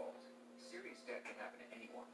fault. Serious death can happen to anyone.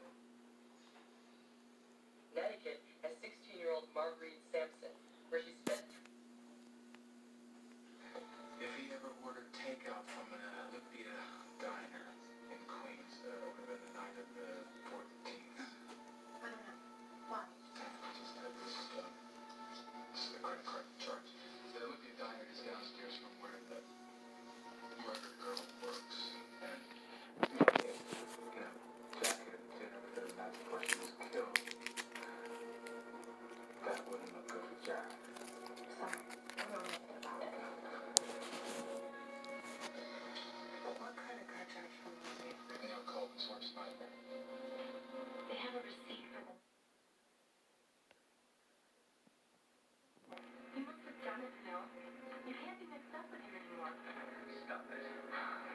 スタッフです。